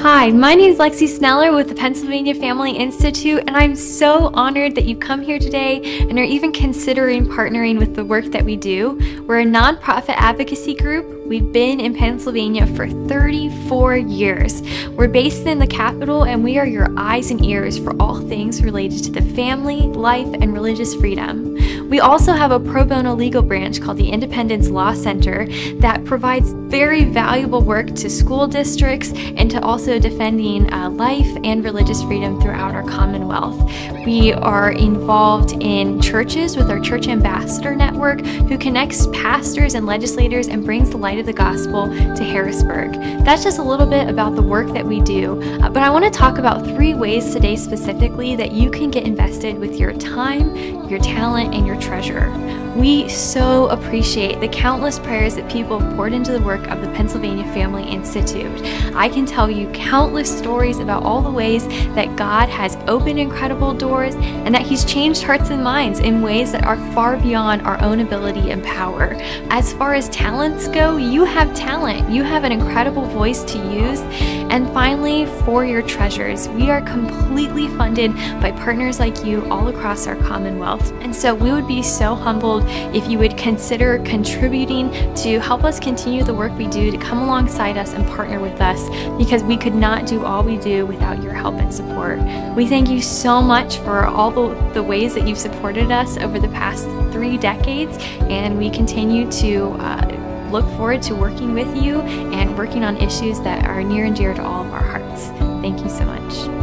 Hi, my name is Lexi Sneller with the Pennsylvania Family Institute, and I'm so honored that you come here today and are even considering partnering with the work that we do. We're a nonprofit advocacy group We've been in Pennsylvania for 34 years. We're based in the capital and we are your eyes and ears for all things related to the family, life, and religious freedom. We also have a pro bono legal branch called the Independence Law Center that provides very valuable work to school districts and to also defending uh, life and religious freedom throughout our Commonwealth. We are involved in churches with our Church Ambassador Network who connects pastors and legislators and brings the light of the gospel to Harrisburg. That's just a little bit about the work that we do, uh, but I want to talk about three ways today specifically that you can get invested with your time, your talent, and your treasure. We so appreciate the countless prayers that people have poured into the work of the Pennsylvania Family Institute. I can tell you countless stories about all the ways that God has opened incredible doors and that He's changed hearts and minds in ways that are far beyond our own ability and power. As far as talents go, you have talent, you have an incredible voice to use. And finally, for your treasures, we are completely funded by partners like you all across our Commonwealth. And so we would be so humbled if you would consider contributing to help us continue the work we do, to come alongside us and partner with us because we could not do all we do without your help and support. We thank you so much for all the, the ways that you've supported us over the past three decades, and we continue to. Uh, look forward to working with you and working on issues that are near and dear to all of our hearts. Thank you so much.